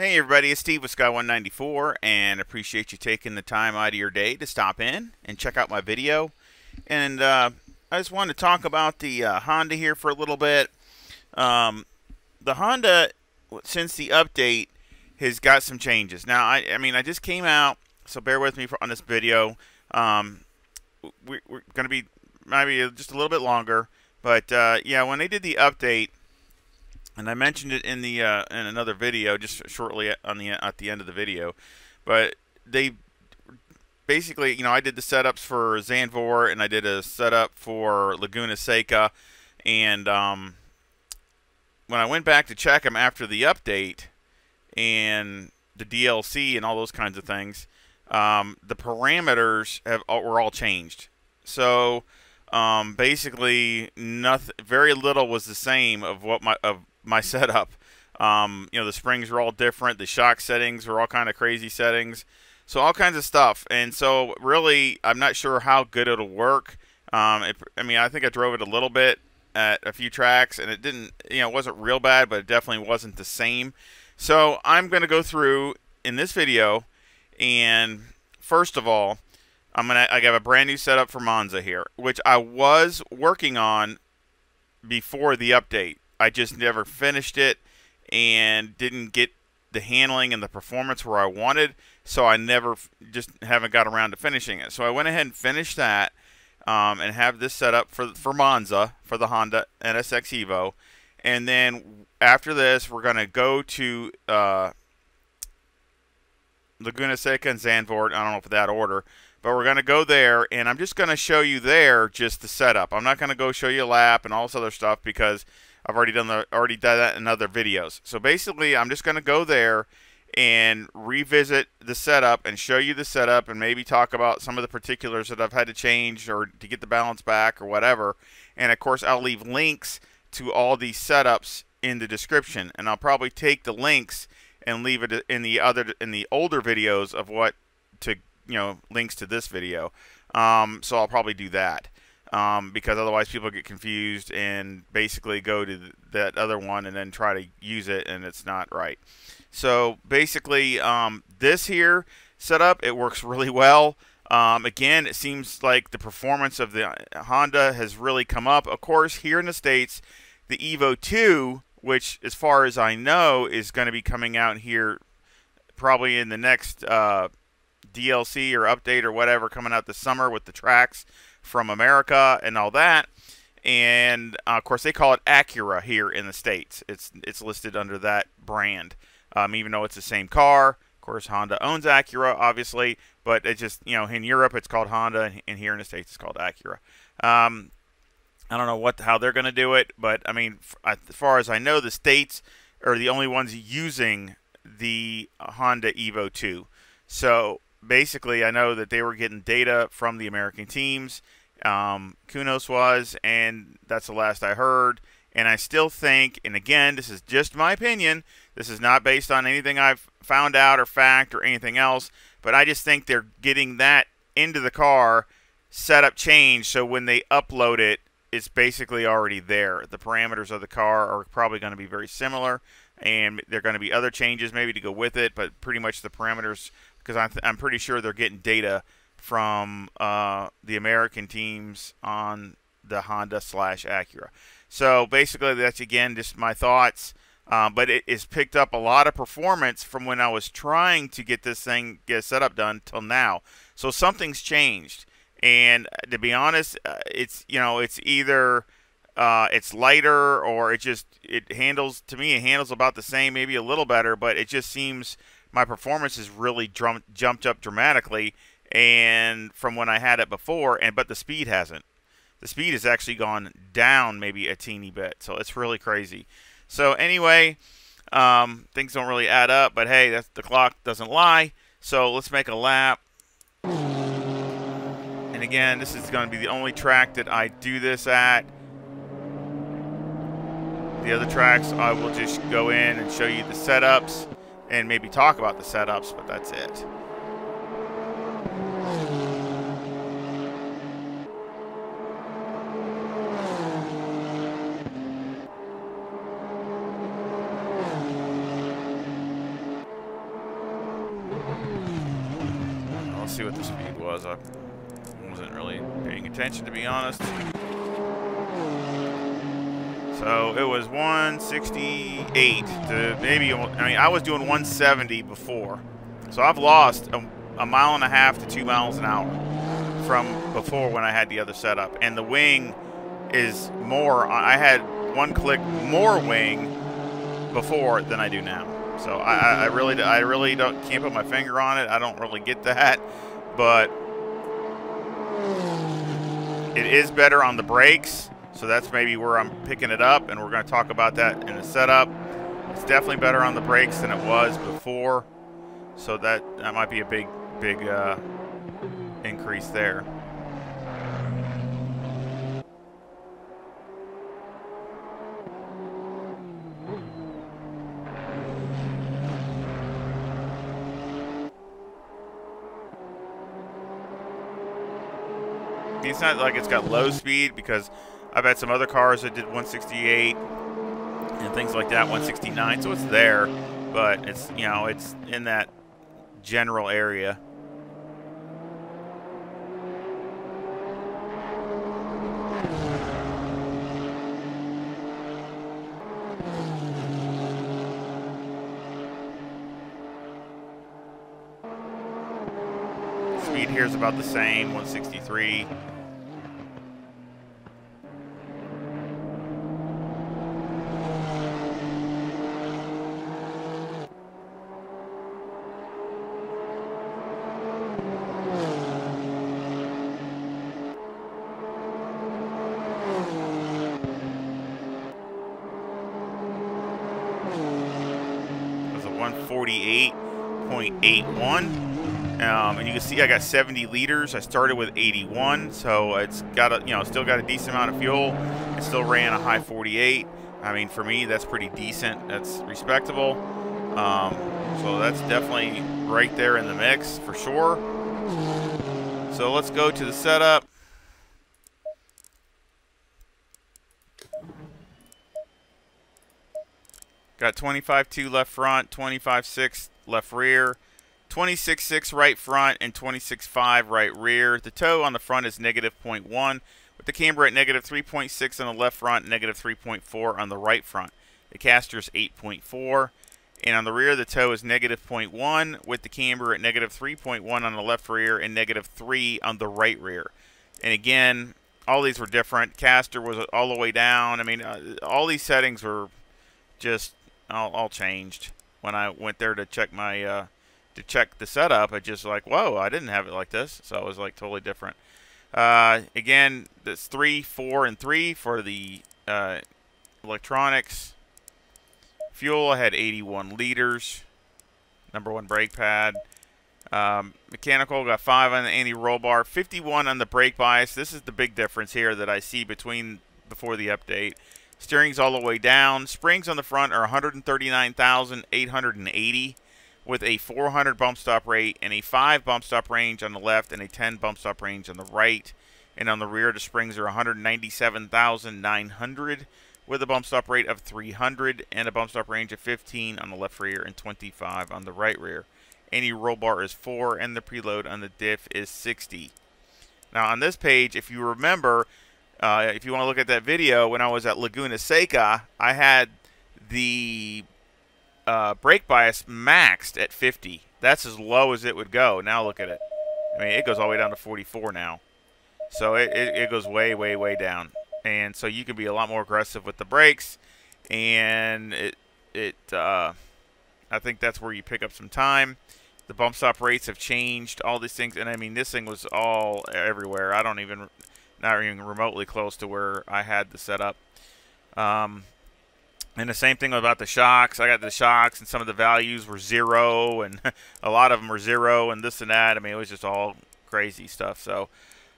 Hey everybody, it's Steve with Sky194 and appreciate you taking the time out of your day to stop in and check out my video. And uh, I just wanted to talk about the uh, Honda here for a little bit. Um, the Honda, since the update, has got some changes. Now, I, I mean, I just came out, so bear with me for, on this video. Um, we, are going to be maybe just a little bit longer. But uh, yeah, when they did the update, and I mentioned it in the uh, in another video just shortly on the at the end of the video, but they basically, you know, I did the setups for Zandvoort and I did a setup for Laguna Seca, and um, when I went back to check them after the update and the DLC and all those kinds of things, um, the parameters have were all changed. So um, basically, nothing, very little was the same of what my of my setup. Um, you know, the springs are all different. The shock settings are all kind of crazy settings. So all kinds of stuff. And so really, I'm not sure how good it'll work. Um, it, I mean, I think I drove it a little bit at a few tracks, and it didn't, you know, it wasn't real bad, but it definitely wasn't the same. So I'm going to go through in this video, and first of all, I'm gonna I have a brand new setup for Monza here, which I was working on before the update. I just never finished it and didn't get the handling and the performance where I wanted, so I never just haven't got around to finishing it. So I went ahead and finished that um, and have this set up for for Monza for the Honda NSX Evo, and then after this we're gonna go to uh, Laguna Seca and Zandvoort. I don't know if that order, but we're going to go there, and I'm just going to show you there just the setup. I'm not going to go show you a lap and all this other stuff because I've already done the already done that in other videos. So basically, I'm just going to go there and revisit the setup and show you the setup and maybe talk about some of the particulars that I've had to change or to get the balance back or whatever. And of course, I'll leave links to all these setups in the description, and I'll probably take the links and leave it in the other in the older videos of what to you know links to this video. Um, so I'll probably do that um, because otherwise people get confused and basically go to th that other one and then try to use it and it's not right. So basically, um, this here setup it works really well. Um, again, it seems like the performance of the Honda has really come up. Of course, here in the States, the Evo 2, which as far as I know is going to be coming out here probably in the next uh, DLC or update or whatever coming out this summer with the tracks from America and all that. And uh, of course, they call it Acura here in the states. It's it's listed under that brand, um, even though it's the same car. Of course, Honda owns Acura, obviously, but it's just you know in Europe it's called Honda, and here in the states it's called Acura. Um, I don't know what how they're going to do it, but I mean, as far as I know, the states are the only ones using the Honda Evo 2. So basically, I know that they were getting data from the American teams. Um, Kunos was, and that's the last I heard. And I still think, and again, this is just my opinion. This is not based on anything I've found out or fact or anything else. But I just think they're getting that into the car, setup change, so when they upload it, it's basically already there. The parameters of the car are probably going to be very similar, and there are going to be other changes maybe to go with it, but pretty much the parameters because I'm, I'm pretty sure they're getting data from uh, the American teams on the Honda slash Acura. So basically, that's again just my thoughts. Um, but it has picked up a lot of performance from when I was trying to get this thing get set up done till now. So something's changed, and uh, to be honest, uh, it's you know it's either uh, it's lighter or it just it handles to me it handles about the same, maybe a little better, but it just seems my performance has really drum, jumped up dramatically and from when I had it before and but the speed hasn't. The speed has actually gone down maybe a teeny bit. So it's really crazy. So anyway, um, things don't really add up, but hey, that's, the clock doesn't lie. So let's make a lap. And again, this is going to be the only track that I do this at. The other tracks, I will just go in and show you the setups and maybe talk about the setups, but that's it. Let's see what the speed was. I wasn't really paying attention, to be honest. So it was 168 to maybe, I mean, I was doing 170 before. So I've lost a, a mile and a half to two miles an hour from before when I had the other setup. And the wing is more, I had one click more wing before than I do now. So I, I really, I really don't can't put my finger on it. I don't really get that, but it is better on the brakes. So that's maybe where I'm picking it up, and we're going to talk about that in the setup. It's definitely better on the brakes than it was before. So that that might be a big, big uh, increase there. It's not like it's got low speed because I've had some other cars that did 168 and things like that, 169. So it's there, but it's you know it's in that general area. Speed here is about the same, 163. was a 148.81. Um, and you can see I got 70 liters. I started with 81, so it's got a you know still got a decent amount of fuel. It still ran a high 48. I mean, for me, that's pretty decent. That's respectable. Um, so that's definitely right there in the mix for sure. So let's go to the setup. Got 25.2 left front, 25.6 left rear, 26.6 right front, and 26.5 right rear. The toe on the front is negative 0.1, with the camber at negative 3.6 on the left front, negative 3.4 on the right front. The caster is 8.4, and on the rear the toe is negative 0.1, with the camber at negative 3.1 on the left rear and negative 3 on the right rear. And again, all these were different. Caster was all the way down. I mean, uh, all these settings were just all, all changed when I went there to check my uh, to check the setup. I just like, whoa, I didn't have it like this, so it was like totally different. Uh, again, that's three, four, and three for the uh, electronics. Fuel, I had 81 liters. Number one brake pad. Um, mechanical got five on the anti-roll bar, 51 on the brake bias. This is the big difference here that I see between before the update. Steering's all the way down. Springs on the front are 139,880 with a 400 bump stop rate and a 5 bump stop range on the left and a 10 bump stop range on the right. And on the rear, the springs are 197,900 with a bump stop rate of 300 and a bump stop range of 15 on the left rear and 25 on the right rear. Any roll bar is 4 and the preload on the diff is 60. Now on this page, if you remember, uh, if you want to look at that video, when I was at Laguna Seca, I had the uh, brake bias maxed at 50. That's as low as it would go. Now look at it. I mean, it goes all the way down to 44 now. So it, it, it goes way, way, way down. And so you can be a lot more aggressive with the brakes. And it, it uh, I think that's where you pick up some time. The bump stop rates have changed, all these things. And I mean, this thing was all everywhere. I don't even not even remotely close to where I had the setup. Um, and the same thing about the shocks. I got the shocks, and some of the values were zero, and a lot of them were zero, and this and that. I mean, it was just all crazy stuff. So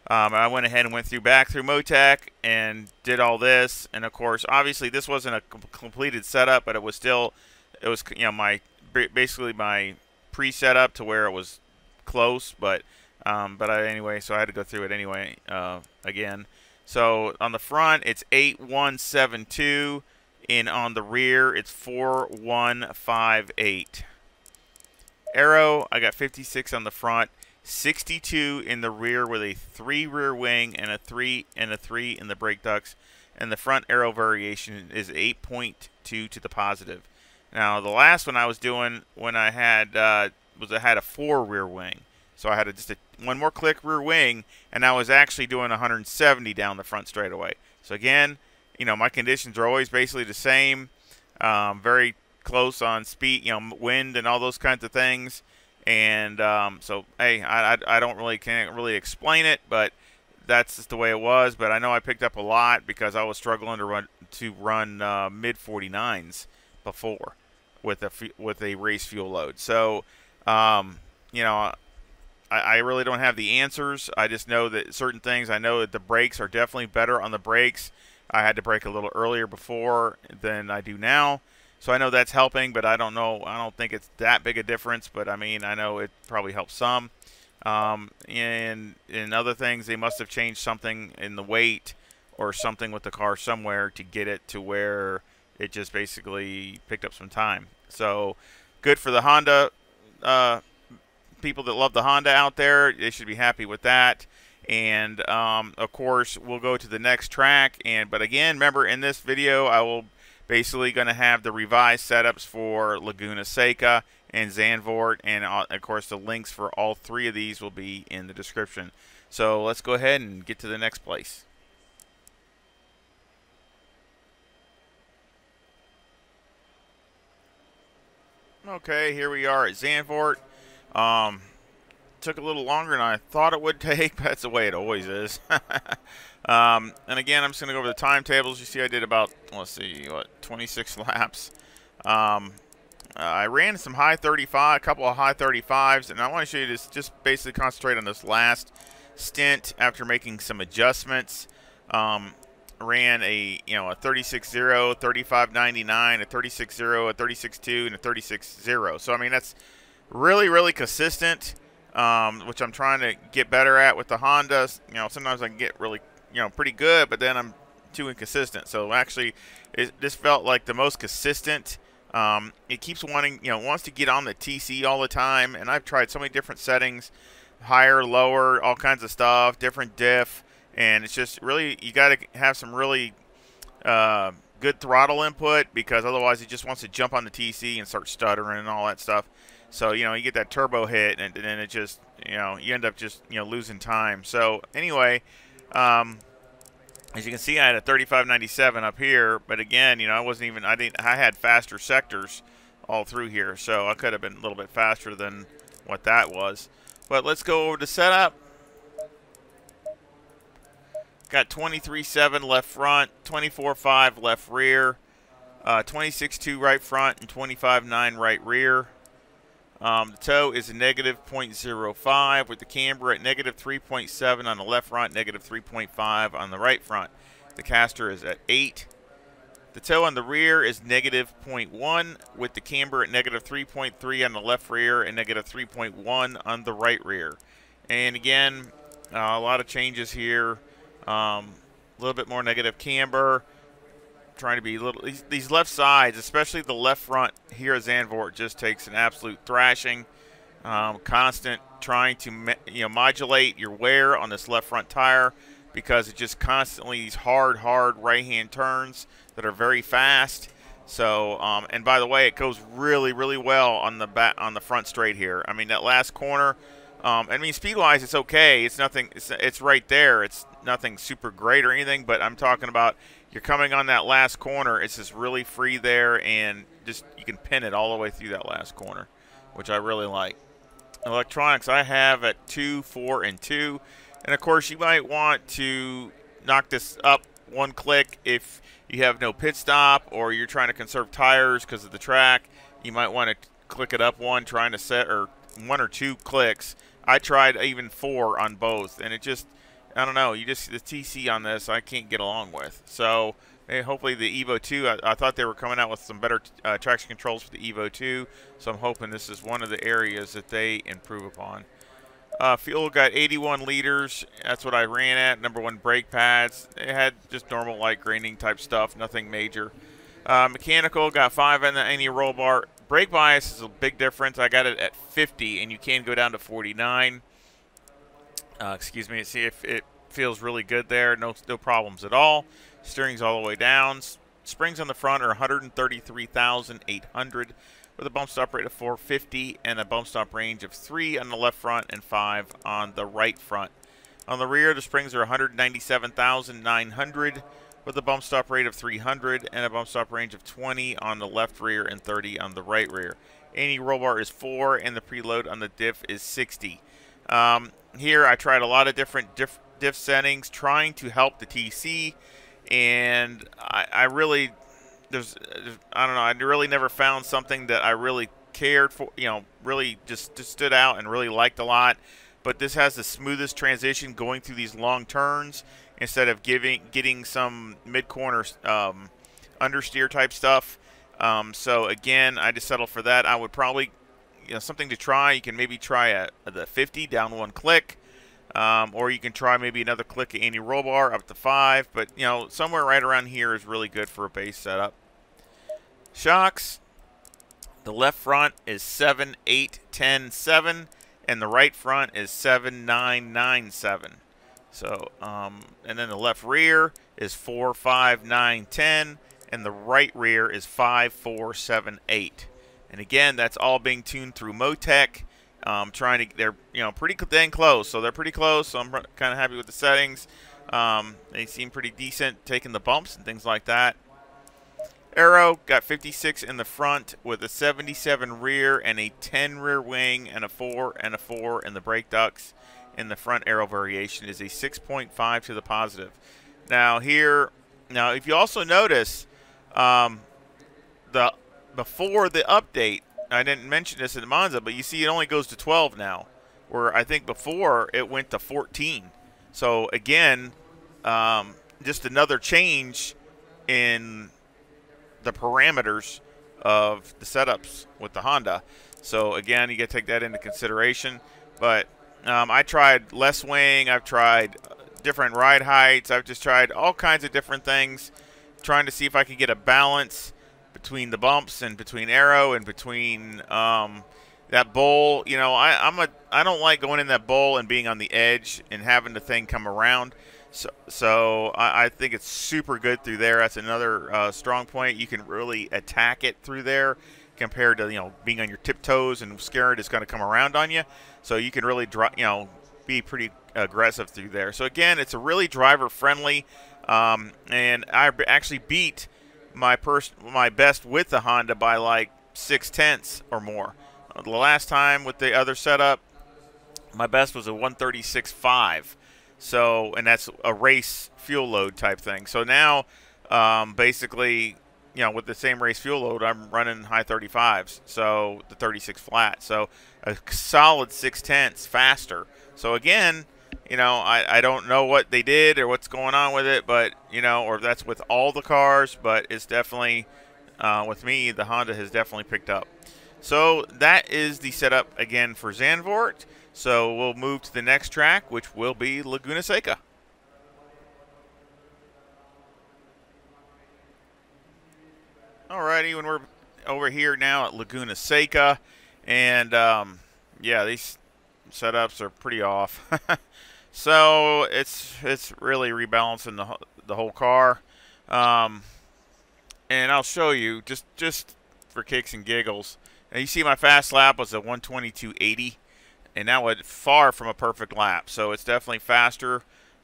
um, I went ahead and went through back through Motec and did all this. And of course, obviously, this wasn't a completed setup, but it was still, it was you know my basically my pre-setup to where it was close, but um, but I, anyway, so I had to go through it anyway uh, again. So on the front, it's 8172, and on the rear, it's 4158. Aero, I got 56 on the front 62 in the rear with a three rear wing and a three and a three in the brake ducts, and the front aero variation is 8.2 to the positive. Now the last one I was doing when I had uh, was I had a four rear wing, so I had a, just a, one more click rear wing, and I was actually doing 170 down the front straightaway. So again, you know my conditions are always basically the same, um, very close on speed, you know, wind and all those kinds of things. And um, so, hey, I, I, I don't really can't really explain it, but that's just the way it was. But I know I picked up a lot because I was struggling to run to run uh, mid 49s before with a with a race fuel load. So, um, you know, I, I really don't have the answers. I just know that certain things. I know that the brakes are definitely better on the brakes. I had to break a little earlier before than I do now. So I know that's helping, but I don't know. I don't think it's that big a difference. But I mean, I know it probably helps some. Um, and in other things, they must have changed something in the weight or something with the car somewhere to get it to where it just basically picked up some time. So good for the Honda uh, people that love the Honda out there. They should be happy with that. And um, of course, we'll go to the next track. And but again, remember in this video, I will basically going to have the revised setups for Laguna Seca and Zandvoort, and uh, of course the links for all three of these will be in the description. So let's go ahead and get to the next place. Okay, here we are at Zandvoort. Um, took a little longer than I thought it would take, that's the way it always is. Um, and again, I'm just going to go over the timetables. You see I did about, let's see, what, 26 laps. Um, uh, I ran some high 35, a couple of high 35s, and I want to show you this, just basically concentrate on this last stint after making some adjustments. Um, ran a, you know, a 36-0, 35.99, a 36-0, a 36-2, and a 36-0. So, I mean, that's really, really consistent, um, which I'm trying to get better at with the Hondas. You know, sometimes I can get really you know pretty good, but then I'm too inconsistent. So actually, it, this felt like the most consistent. Um, it keeps wanting, you know, wants to get on the TC all the time, and I've tried so many different settings, higher, lower, all kinds of stuff, different diff, and it's just really you got to have some really uh, good throttle input because otherwise it just wants to jump on the TC and start stuttering and all that stuff. So you know you get that turbo hit, and then it just you know you end up just you know losing time. So anyway. Um, as you can see, I had a 3597 up here, but again, you know, I wasn't even, I didn't, I had faster sectors all through here, so I could have been a little bit faster than what that was. But let's go over to setup. Got 23.7 left front, 24.5 left rear, uh, 26.2 right front, and 25.9 right rear. Um, the toe is a negative 0.05 with the camber at negative 3.7 on the left front, negative 3.5 on the right front. The caster is at 8. The toe on the rear is negative 0.1 with the camber at negative 3.3 on the left rear and negative 3.1 on the right rear. And again, uh, a lot of changes here. Um, a little bit more negative camber trying to be little. These, these, left sides, especially the left front here at Zandvoort, just takes an absolute thrashing. Um, constant trying to you know modulate your wear on this left front tire because it just constantly these hard, hard right-hand turns that are very fast. So, um, and by the way, it goes really, really well on the back on the front straight here. I mean, that last corner. Um, I mean, speed-wise, it's okay. It's nothing. It's, it's right there. It's nothing super great or anything. But I'm talking about you're coming on that last corner. It's just really free there, and just you can pin it all the way through that last corner, which I really like. Electronics I have at 2, 4, and 2. And of course, you might want to knock this up one click if you have no pit stop or you're trying to conserve tires because of the track. You might want to click it up one, trying to set or one or two clicks. I tried even four on both, and it just – I don't know. You just the TC on this I can't get along with. So hey, hopefully the Evo 2. I, I, thought they were coming out with some better uh, traction controls for the Evo 2. So I'm hoping this is one of the areas that they improve upon. Uh, fuel got 81 liters. That's what I ran at. Number one brake pads. It had just normal light graining type stuff. Nothing major. Uh, mechanical got five in the any roll bar. Brake bias is a big difference. I got it at 50, and you can go down to 49. Uh, excuse me. See if it feels really good there. No, no problems at all. Steering's all the way down. Springs on the front are 133,800 with a bump stop rate of 450 and a bump stop range of 3 on the left front and 5 on the right front. On the rear, the springs are 197,900 with a bump stop rate of 300 and a bump stop range of 20 on the left rear and 30 on the right rear. Any roll bar is 4 and the preload on the diff is 60. Um, here I tried a lot of different diff, diff settings trying to help the TC and I, I really there's I don't know I really never found something that I really cared for you know really just, just stood out and really liked a lot but this has the smoothest transition going through these long turns instead of giving getting some mid corner um, understeer type stuff. Um, so again, I just settled for that. I would probably you know something to try. You can maybe try a, a the 50 down one click. Um, or you can try maybe another click of any roll bar up to five, but you know somewhere right around here is really good for a base setup. Shocks, the left front is 7, 8, 10, 7 and the right front is 7997. So, um, and then the left rear is 45910, and the right rear is 5478. And again, that's all being tuned through Motec. Um, trying to, they're you know pretty dang close, so they're pretty close. So I'm kind of happy with the settings. Um, they seem pretty decent, taking the bumps and things like that. Aero got 56 in the front with a 77 rear and a 10 rear wing and a 4 and a 4 in the brake ducts. In the front aero variation is a 6.5 to the positive. Now here, now if you also notice, um, the before the update, I didn't mention this in the Monza, but you see it only goes to 12 now, where I think before it went to 14. So again, um, just another change in the parameters of the setups with the Honda. So again, you got to take that into consideration. But um, I tried less wing. I've tried different ride heights. I've just tried all kinds of different things, trying to see if I could get a balance between the bumps and between aero and between um, that bowl. You know, I, I'm a I don't like going in that bowl and being on the edge and having the thing come around. So, so I, I, think it's super good through there. That's another uh, strong point. You can really attack it through there compared to you know being on your tiptoes and scared it's going to come around on you. So you can really draw, you know be pretty aggressive through there. So again, it's a really driver friendly, um, and I actually beat my pers- my best with the Honda by like six tenths or more. The last time with the other setup, my best was a 136.5. So, and that's a race fuel load type thing. So now, um, basically, you know, with the same race fuel load, I'm running high 35s. So the 36 flat. So a solid six tenths faster. So again, you know, I, I don't know what they did or what's going on with it, but you know, or if that's with all the cars, but it's definitely uh, with me, the Honda has definitely picked up. So that is the setup again for Zandvoort. So we'll move to the next track, which will be Laguna Seca. Alrighty, when we're over here now at Laguna Seca, and um, yeah, these setups are pretty off. so it's it's really rebalancing the the whole car, um, and I'll show you just just for kicks and giggles. And you see my fast lap was a 122.80 and that was far from a perfect lap. So it's definitely faster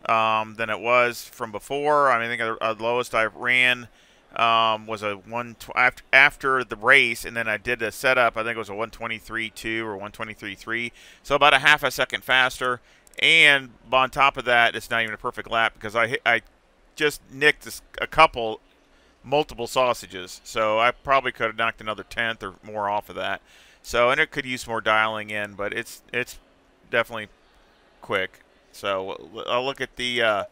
um, than it was from before. I mean, I think the lowest I ran um, was a one after, after the race, and then I did a setup. I think it was a 123.2 or 123.3, so about a half a second faster. And on top of that, it's not even a perfect lap because I I just nicked a couple, multiple sausages. So I probably could have knocked another tenth or more off of that. So, and it could use more dialing in, but it's it's definitely quick. So I'll look at the. Uh,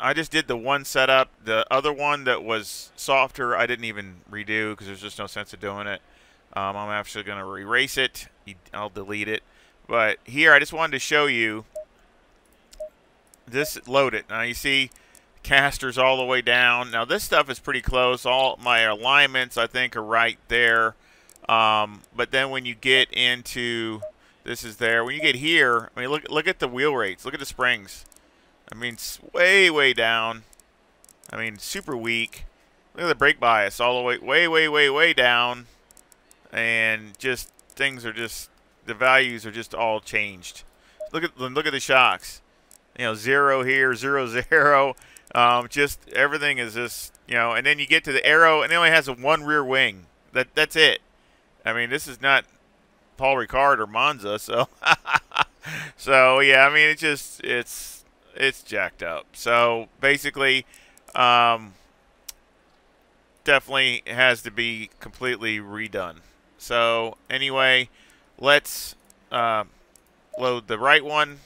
I just did the one setup. The other one that was softer, I didn't even redo because there's just no sense of doing it. Um, I'm actually going to erase it. I'll delete it. But here, I just wanted to show you this loaded. Now you see casters all the way down. Now this stuff is pretty close. All my alignments I think are right there. Um, but then when you get into This is there. When you get here, I mean, look look at the wheel rates. Look at the springs. I mean, it's way way down. I mean, super weak. Look at the brake bias all the way, way, way, way, way down, and just things are just the values are just all changed. Look at look at the shocks. You know, zero here, zero zero. Um, just everything is just you know, and then you get to the aero and it only has a one rear wing. That that's it. I mean, this is not Paul Ricard or Monza, so so yeah. I mean, it just it's it's jacked up. So basically, um, definitely has to be completely redone. So anyway, let's uh, load the right one,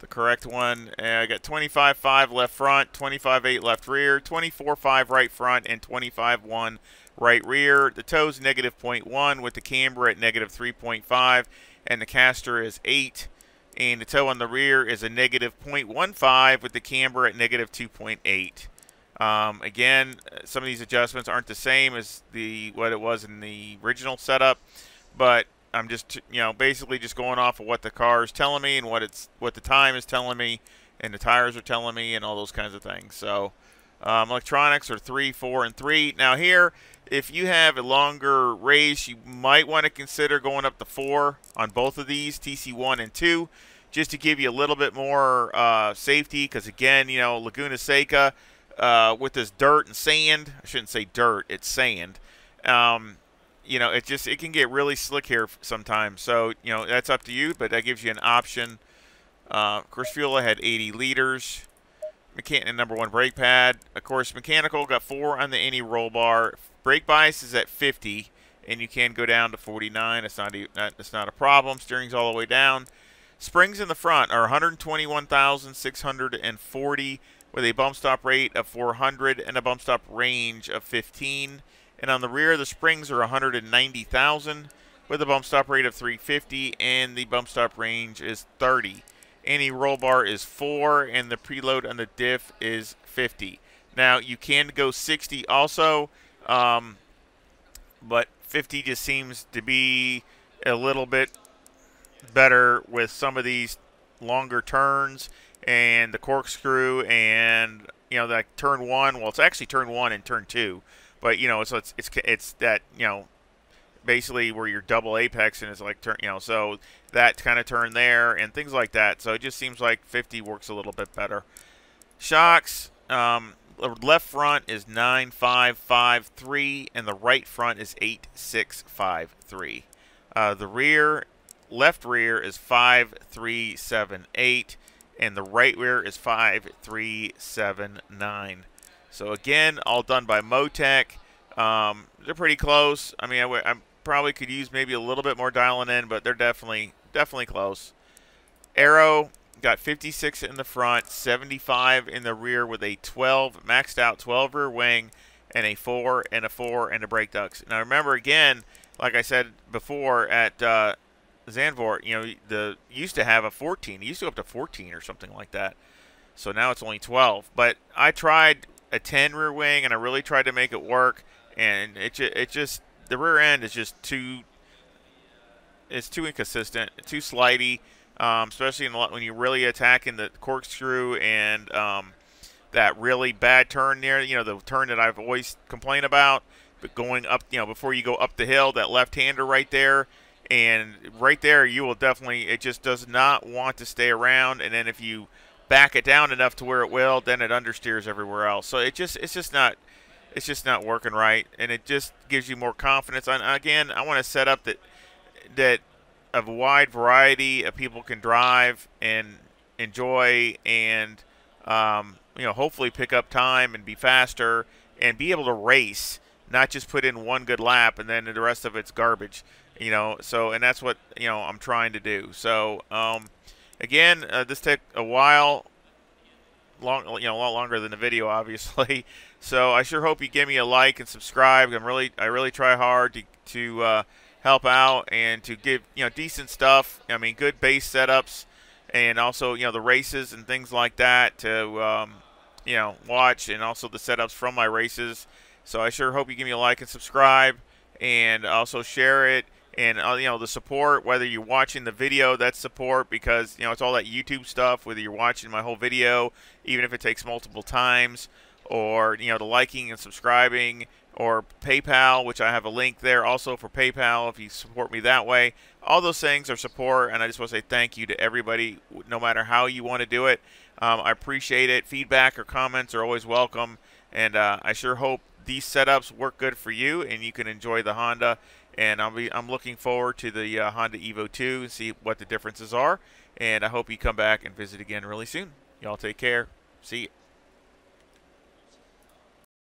the correct one. And I got 25.5 left front, 25.8 left rear, 24.5 right front, and 25.1 right rear. The toe's negative 0.1 with the camber at negative 3.5, and the caster is 8. And the toe on the rear is a negative 0.15 with the camber at negative 2.8. Um, again, some of these adjustments aren't the same as the what it was in the original setup, but I'm just you know basically just going off of what the car is telling me and what it's what the time is telling me and the tires are telling me and all those kinds of things. So um, electronics are three, four, and three. Now here, if you have a longer race, you might want to consider going up to four on both of these TC1 and two, just to give you a little bit more uh, safety. Because again, you know Laguna Seca uh, with this dirt and sand. I shouldn't say dirt; it's sand. Um, you know, it just it can get really slick here sometimes. So you know that's up to you, but that gives you an option. Uh, of had 80 liters. Mechan number one brake pad. Of course, mechanical got four on the any roll bar. Brake bias is at 50, and you can go down to 49. It's not, not it's not a problem. Steering's all the way down. Springs in the front are 121,640 with a bump stop rate of 400 and a bump stop range of 15. And on the rear, the springs are 190,000 with a bump stop rate of 350 and the bump stop range is 30. Any roll bar is 4 and the preload on the diff is 50. Now, you can go 60 also, um, but 50 just seems to be a little bit better with some of these longer turns and the corkscrew and you know that turn one. Well, it's actually turn one and turn two, but you know it's it's it's that you know basically where you're double apex and it's like turn you know so that kind of turn there and things like that. So it just seems like 50 works a little bit better. Shocks. Um, left front is 9553 and the right front is 8653. Uh, the rear, left rear is 5378 and the right rear is 5379. So again, all done by Motec. Um, they're pretty close. I mean, I, I probably could use maybe a little bit more dialing in, but they're definitely definitely close. Aero got 56 in the front, 75 in the rear with a 12 maxed out 12 rear wing and a 4 and a 4 and a brake ducts. Now remember again, like I said before at uh, you know, the used to have a 14. It used to go up to 14 or something like that. So now it's only 12. But I tried a 10 rear wing, and I really tried to make it work, and it it just the rear end is just too it's too inconsistent, too slidey, um, especially in when you're really attacking the corkscrew and um, that really bad turn there. You know, the turn that I've always complained about, but going up, you know, before you go up the hill, that left-hander right there and right there you will definitely it just does not want to stay around and then if you back it down enough to where it will then it understeers everywhere else so it just it's just not it's just not working right and it just gives you more confidence. And again i want to set up that that a wide variety of people can drive and enjoy and um, you know hopefully pick up time and be faster and be able to race not just put in one good lap and then the rest of it's garbage you know? So and that's what you know i'm trying to do. So um, again uh, this took a while long you know a lot longer than the video obviously. So i sure hope you give me a like and subscribe. I'm really i really try hard to to uh, help out and to give you know decent stuff. I mean good base setups and also you know the races and things like that to um, you know watch and also the setups from my races. So i sure hope you give me a like and subscribe and also share it and uh, you know the support whether you're watching the video that's support because you know it's all that youtube stuff whether you're watching my whole video even if it takes multiple times or you know the liking and subscribing or paypal which i have a link there also for paypal if you support me that way. All those things are support and i just want to say thank you to everybody no matter how you want to do it. Um, i appreciate it. Feedback or comments are always welcome and uh, i sure hope these setups work good for you and you can enjoy the honda and I'll be I'm looking forward to the uh, Honda Evo 2 and see what the differences are. And I hope you come back and visit again really soon. Y'all take care. See you.